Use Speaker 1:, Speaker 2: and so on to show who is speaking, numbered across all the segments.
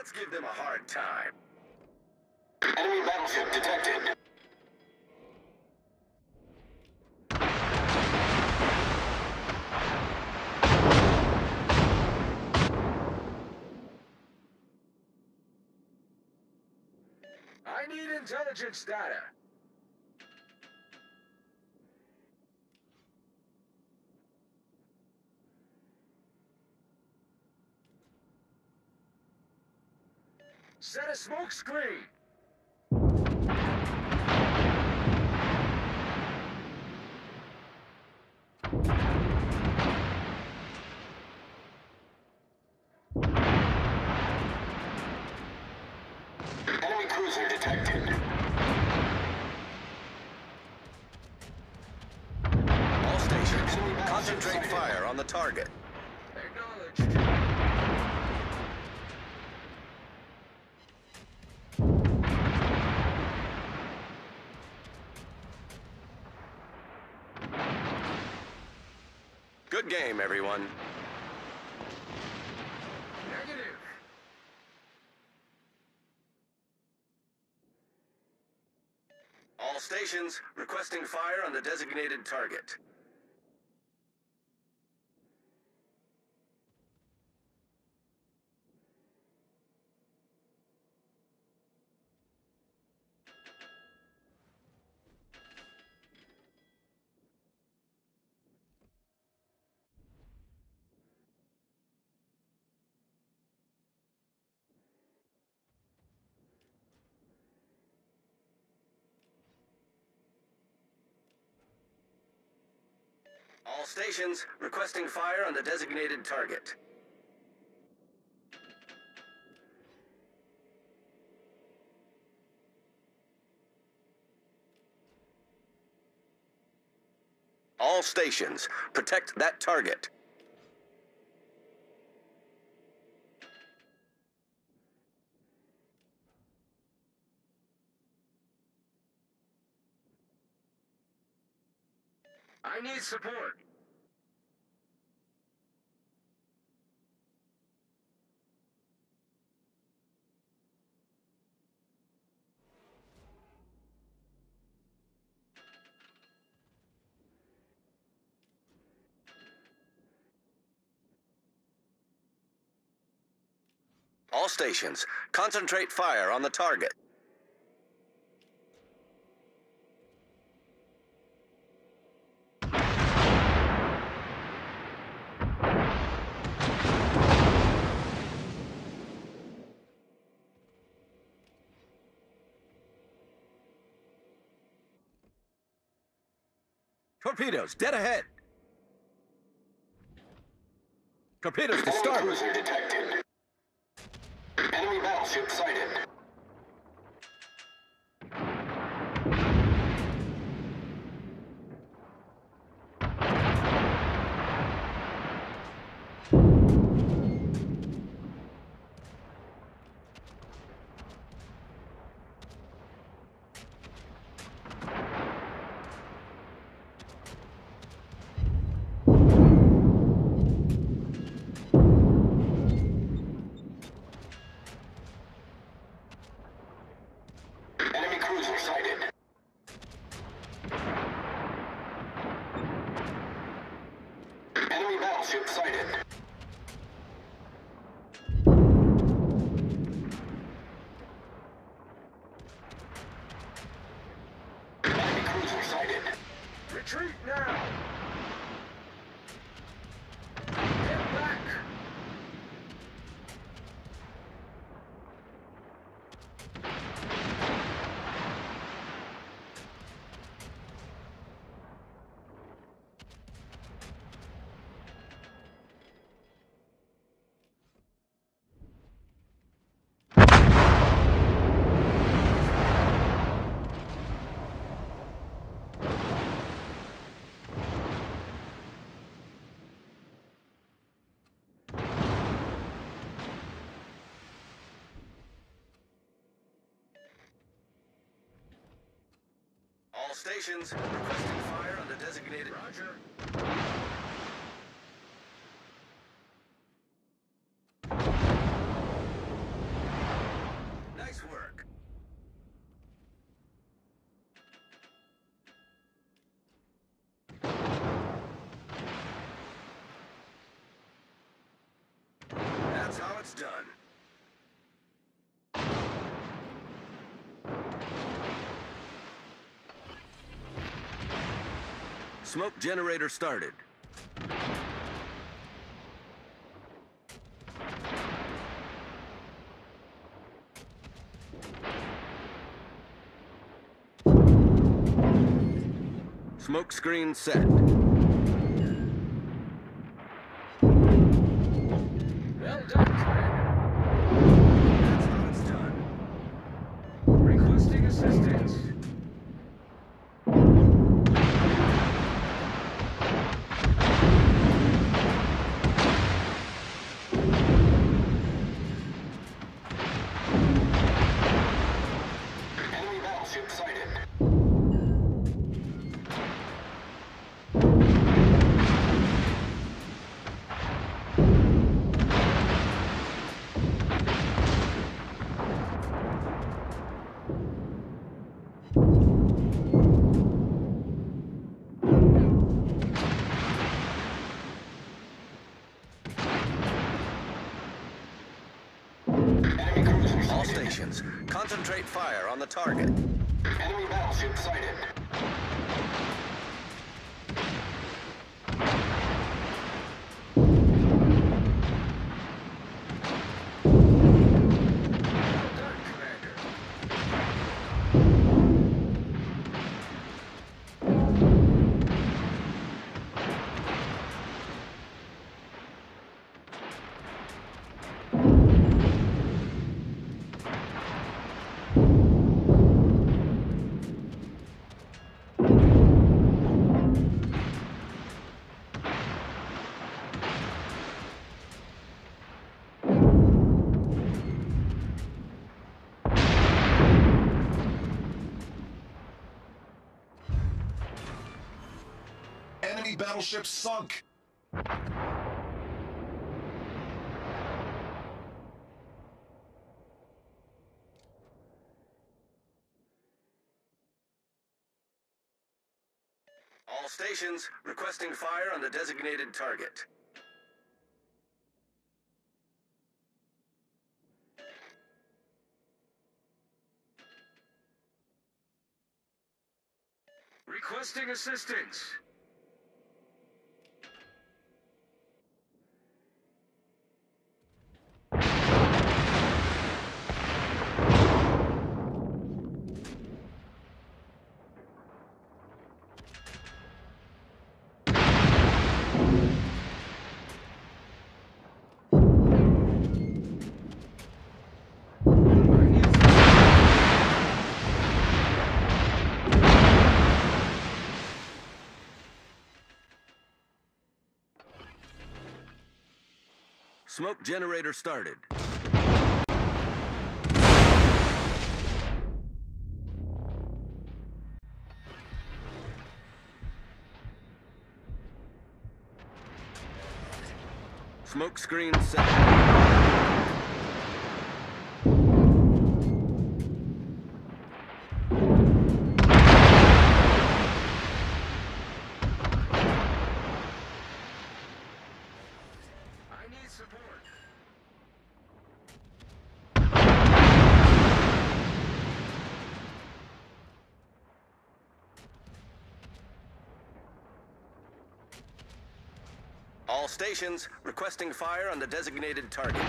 Speaker 1: Let's give them a hard time.
Speaker 2: Enemy battleship detected.
Speaker 1: I need intelligence data. Set a smoke screen.
Speaker 2: Enemy cruiser detected.
Speaker 1: All stations, concentrate fire on the target. Acknowledged. Good game, everyone. Negative. All stations requesting fire on the designated target. All stations requesting fire on the designated target. All stations, protect that target. I need support. All stations, concentrate fire on the target. Torpedoes, dead ahead. Torpedoes to starboard.
Speaker 2: cruiser detected. Enemy battleship sighted.
Speaker 1: All stations, requesting fire on the designated... Roger. Done. Smoke generator started. Smoke screen set.
Speaker 3: Well done, Commander.
Speaker 1: That's how it's done.
Speaker 3: Requesting assistance.
Speaker 2: Enemy battleship sighted. Enemy cruiser
Speaker 1: All stations, concentrate fire on the target.
Speaker 2: Enemy battleship sighted.
Speaker 4: Enemy battleship sunk.
Speaker 1: All stations, requesting fire on the designated target.
Speaker 3: Requesting assistance. I need
Speaker 1: Smoke generator started. Smoke screen set. All stations, requesting fire on the designated target.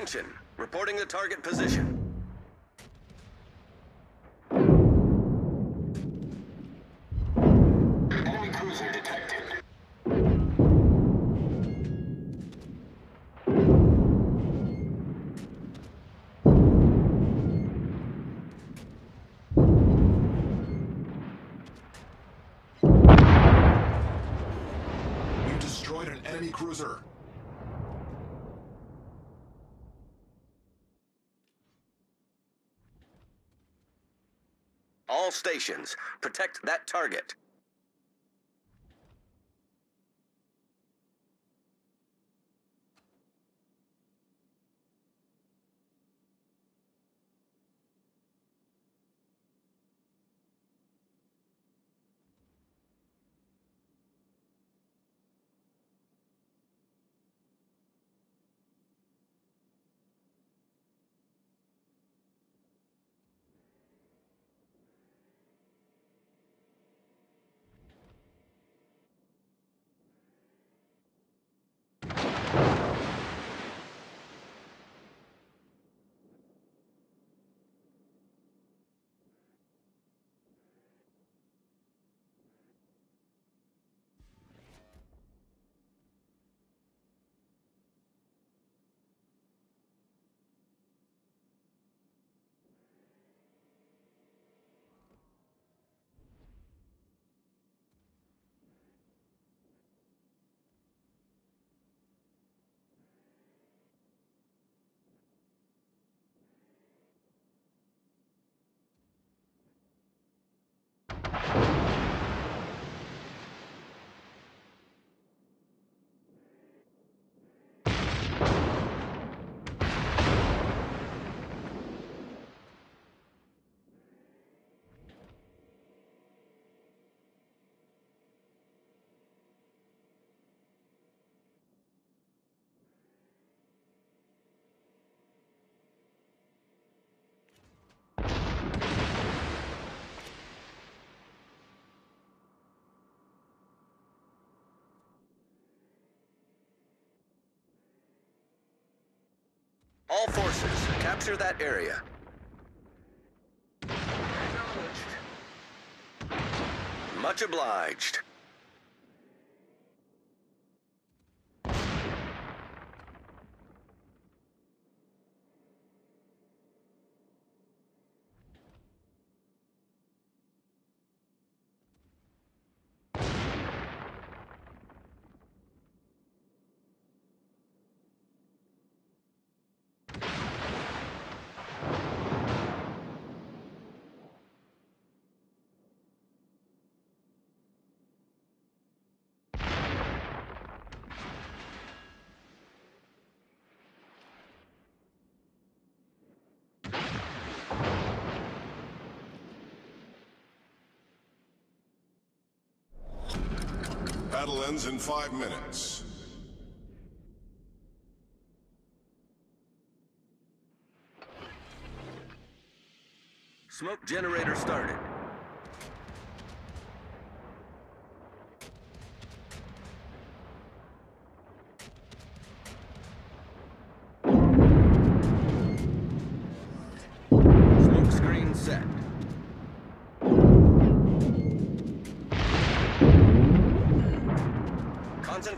Speaker 1: Attention, reporting the target position.
Speaker 2: Enemy cruiser detected.
Speaker 4: You destroyed an enemy enemy cruiser.
Speaker 1: All stations, protect that target. All forces, capture that area. Much obliged.
Speaker 4: Battle ends in five minutes.
Speaker 1: Smoke generator started.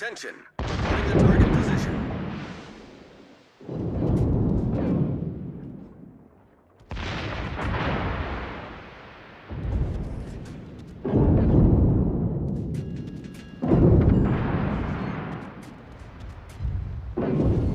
Speaker 1: Attention! Reporting the target position.
Speaker 3: Our